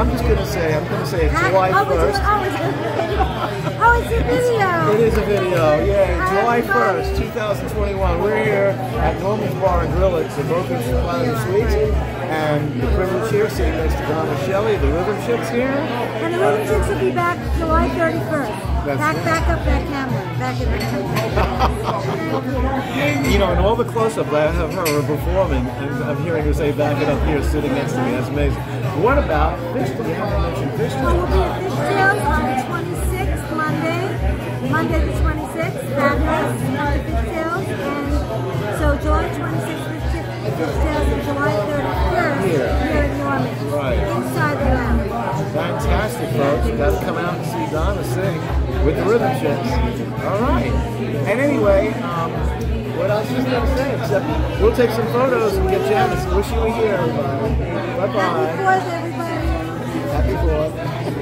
I'm just gonna say, I'm gonna say it's July oh, 1st. oh, it's, oh, it's a video. It is a video, yeah. July 1st, 2021. We're here at Norman's Bar and Grill. It's the Brokerage Plaza Suites. And the privilege here, sitting next to Donna Shelley, the Rhythm Chicks here. And the Rhythm Chicks will be back July 31st. That's back, back up that camera. Back in the You know, in all the close-up I have her performing, and I'm hearing her say, back it up here, sitting next to me. That's amazing. What about fish? Mentioned fish Oh, we'll be at Fishtails on the 26th, Monday. Monday the 26th, fabulous at the Fishtails. And so July 26th, Fish- and July 31st Here. here in Norman. Right. Inside the lounge. Fantastic, folks. You got to come out and see Donna sing with the Rhythm Chicks. All right. And anyway, um, what else is there to say? Except we'll take some photos and get you out. Wish you were here, everybody. Bye bye. Happy 4th, everybody. Happy Fourth.